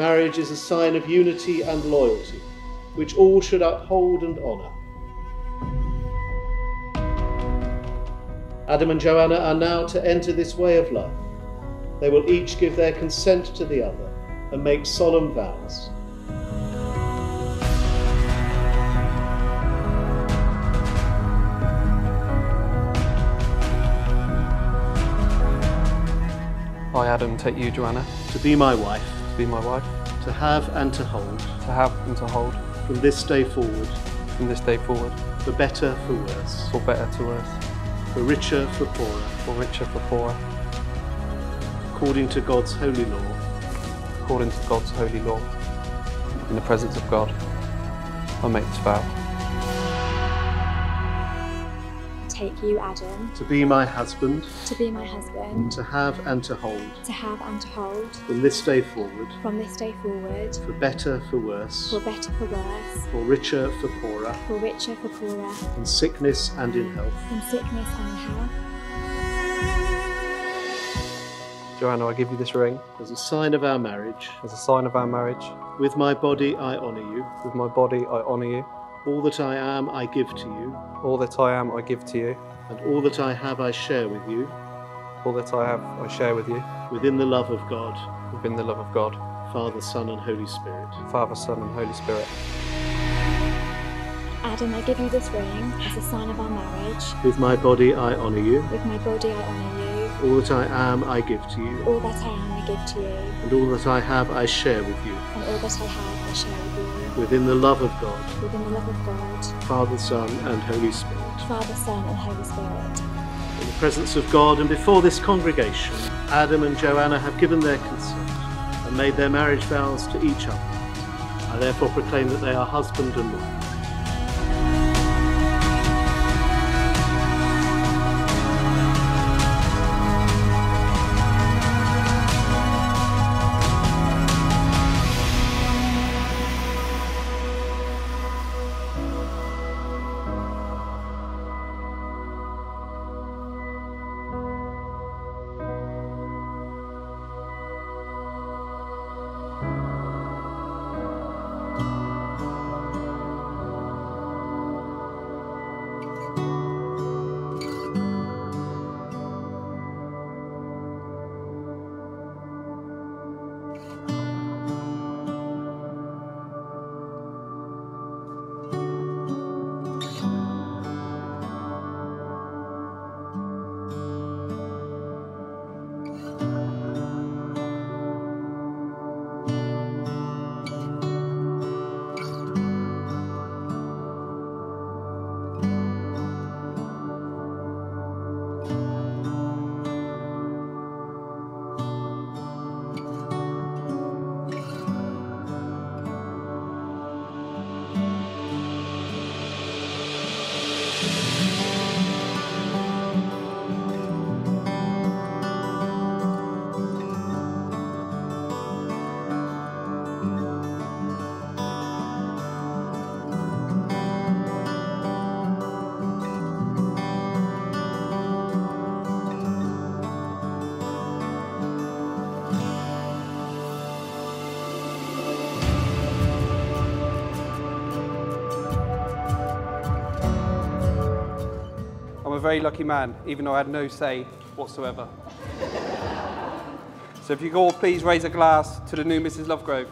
Marriage is a sign of unity and loyalty, which all should uphold and honour. Adam and Joanna are now to enter this way of life. They will each give their consent to the other and make solemn vows. I, Adam, take you, Joanna, To be my wife, to be my wife, to have and to hold, to have and to hold. From this day forward, from this day forward, for better, for worse, for better to worse, for richer, for poorer, for richer, for poorer, according to God's holy law. according to God's holy law. In the presence of God, I make this vow. Take you, Adam, To be my husband, to be my husband, to have and to hold, to have and to hold, from this day forward, from this day forward, for better, for worse, for better, for worse, for richer, for poorer, for richer, for poorer, in sickness and in health. in sickness and in health. Joanna, I give you this ring. As a sign of our marriage, as a sign of our marriage. with my body I honour you. With my body, I honour you. All that I am I give to you, All that I am, I give to you. and all that I have I share with you, All that I have, I share with you. within the love of God, Within the love of God, Father, Son, and Holy Spirit. Father, Son, and Holy Spirit. Adam, I give you this ring as a sign of our marriage. With my body I honour you. With my body, I honour you. All that I am I give to you, All that I am, I give to you. and all that I have I share with you, And all that I have, I share with you. Within the love of God, Within the love of God, Father, Son, and Holy Spirit. Father, Son, and Holy Spirit. In the presence of God and before this congregation, Adam and Joanna have given their consent and made their marriage vows to each other. I therefore proclaim that they are husband and wife. a very lucky man, even though I had no say whatsoever. so if you could all please raise a glass to the new Mrs. Lovegrove.